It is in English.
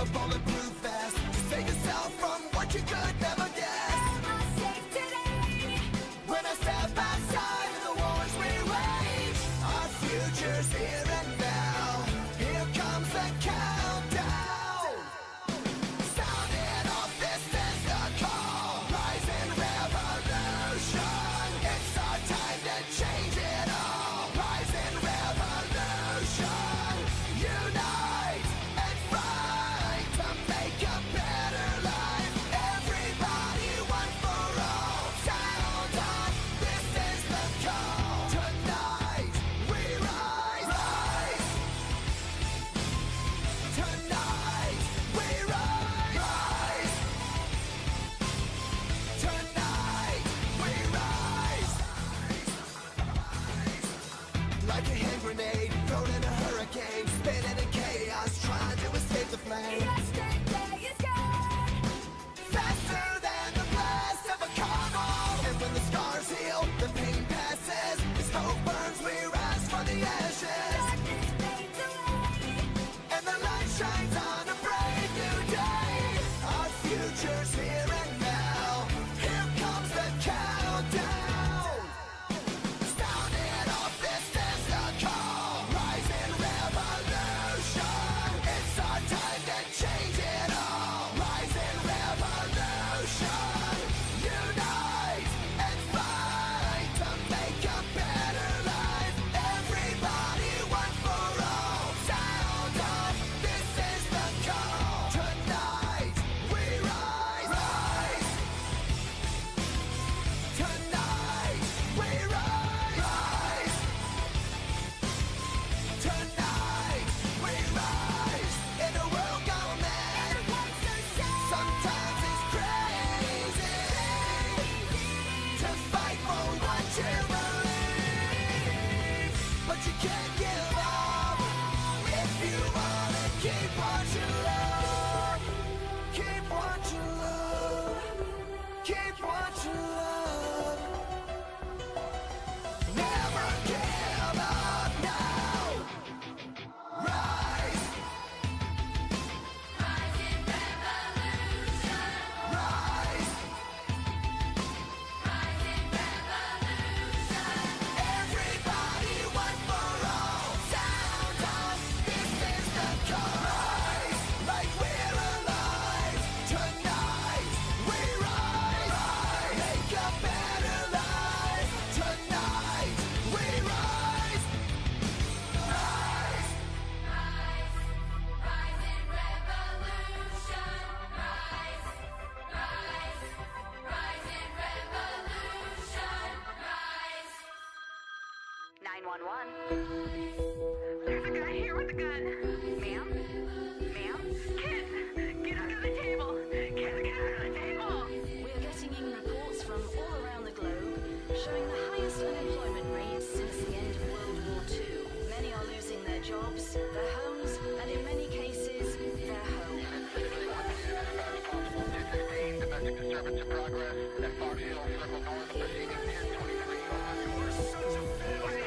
a bulletproof Keep 911. There's a guy here with a gun. Ma'am? Ma'am? Kids! Get under the table! Kids, get under the table! We're getting in reports from all around the globe showing the highest unemployment rates since the end of World War II. Many are losing their jobs, their homes, and in many cases, their home. Domestic disturbance in progress at Fox Hill Circle North, proceeding 1023. You're such a failure!